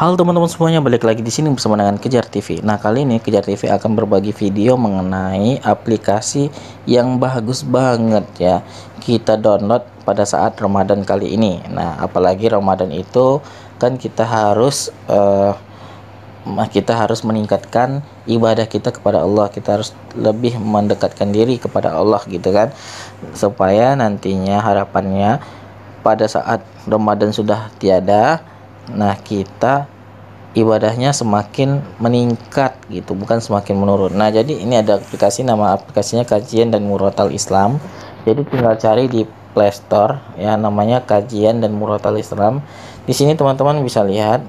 Halo teman-teman semuanya, balik lagi di sini bersama dengan Kejar TV. Nah, kali ini Kejar TV akan berbagi video mengenai aplikasi yang bagus banget ya. Kita download pada saat Ramadan kali ini. Nah, apalagi Ramadan itu kan kita harus uh, kita harus meningkatkan ibadah kita kepada Allah. Kita harus lebih mendekatkan diri kepada Allah gitu kan. Supaya nantinya harapannya pada saat Ramadan sudah tiada Nah, kita ibadahnya semakin meningkat gitu, bukan semakin menurun. Nah, jadi ini ada aplikasi nama aplikasinya Kajian dan Murotal Islam. Jadi tinggal cari di Play Store ya namanya Kajian dan Murotal Islam. Di sini teman-teman bisa lihat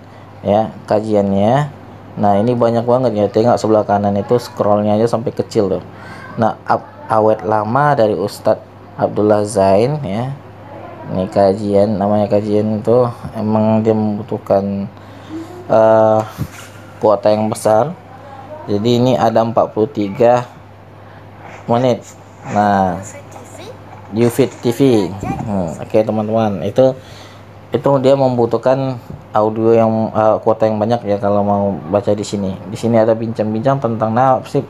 ya kajiannya. Nah, ini banyak banget ya. Tengok sebelah kanan itu scrollnya aja sampai kecil tuh. Nah, awet lama dari Ustadz Abdullah Zain ya ini kajian namanya kajian itu emang dia membutuhkan uh, kuota yang besar. Jadi ini ada 43 menit. Nah UFIT TV hmm, oke okay, teman-teman. Itu itu dia membutuhkan audio yang uh, kuota yang banyak ya kalau mau baca di sini. Di sini ada bincang-bincang tentang nafsib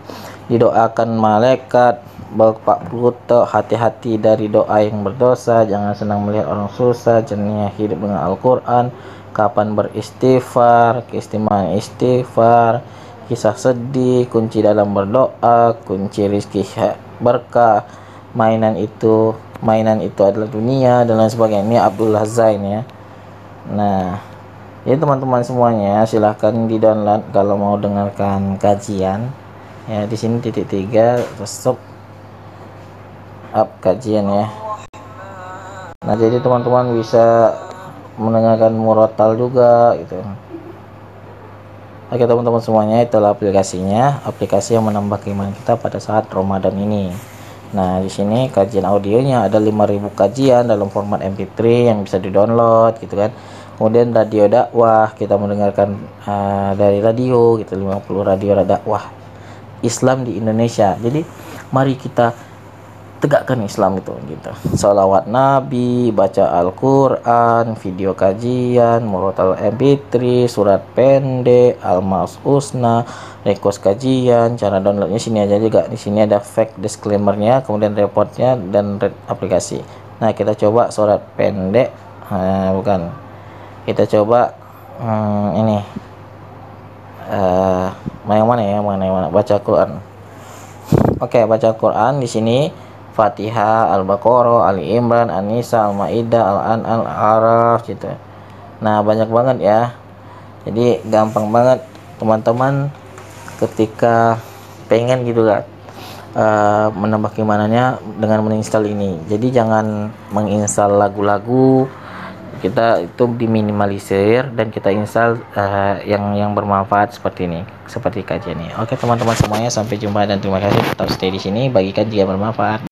didoakan malaikat Bapak Pluto hati-hati dari doa yang berdosa jangan senang melihat orang susah jenisnya hidup dengan Al-Quran kapan beristighfar keistimewaan istighfar kisah sedih kunci dalam berdoa kunci rizki berkah mainan itu mainan itu adalah dunia dan lain sebagainya. Ini Abdullah Zain ya. Nah ini teman-teman semuanya silahkan di download kalau mau dengarkan kajian. Ya di sini titik tiga stop up kajian ya. Nah jadi teman-teman bisa mendengarkan murotal juga gitu. Oke teman-teman semuanya itulah aplikasinya. Aplikasi yang menambah keimanan kita pada saat Ramadan ini Nah di sini kajian audionya ada 5000 kajian dalam format MP3 yang bisa di-download gitu kan. Kemudian radio dakwah kita mendengarkan uh, dari radio gitu 50 radio dakwah Islam di Indonesia. Jadi mari kita tegakkan Islam itu gitu. Salawat Nabi baca Al-Quran video kajian murotal MP3 surat pendek Al-Mas Usna request kajian cara downloadnya sini aja juga. Di sini ada fake disclaimernya kemudian reportnya dan aplikasi. Nah kita coba surat pendek. Nah, bukan. Kita coba hmm, ini. Uh, yang mana ya mana yang mana? Baca Quran. Oke okay, baca Quran di sini Fatihah, Al-Baqarah, Ali Imran, An-Nisa, Al-Maidah, Al-An'am, Al-Araf gitu. Nah, banyak banget ya. Jadi gampang banget teman-teman ketika pengen gitu kan uh, menambah keimanannya dengan menginstal ini. Jadi jangan menginstal lagu-lagu kita itu diminimalisir dan kita install uh, yang yang bermanfaat seperti ini seperti kajian ini oke teman-teman semuanya sampai jumpa dan terima kasih tetap stay di sini bagikan jika bermanfaat